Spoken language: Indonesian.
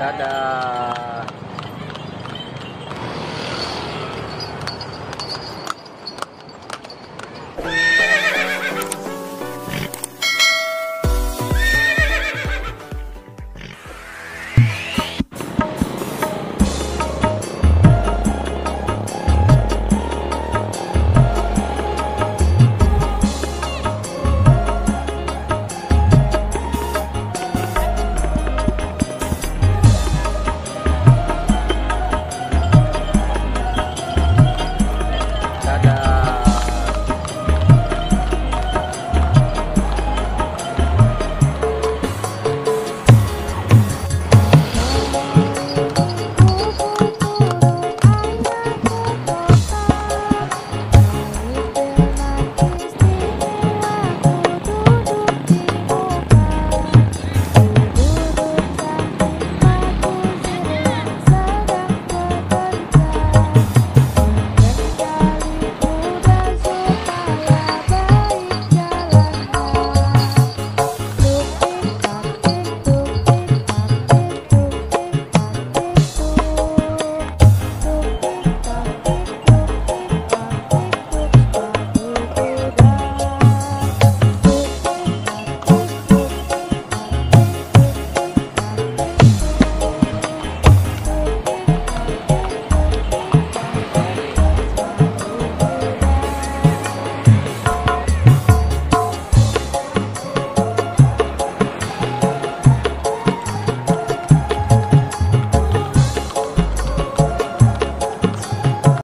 dadah.